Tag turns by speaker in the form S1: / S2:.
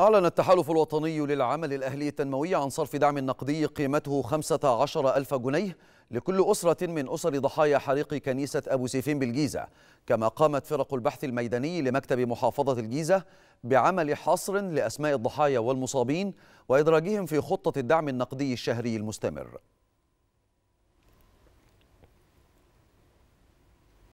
S1: أعلن التحالف الوطني للعمل الأهلي التنموي عن صرف دعم نقدي قيمته 15 ألف جنيه لكل أسرة من أسر ضحايا حريق كنيسة أبو سيفين بالجيزة. كما قامت فرق البحث الميداني لمكتب محافظة الجيزة بعمل حصر لأسماء الضحايا والمصابين وإدراجهم في خطة الدعم النقدي الشهري المستمر.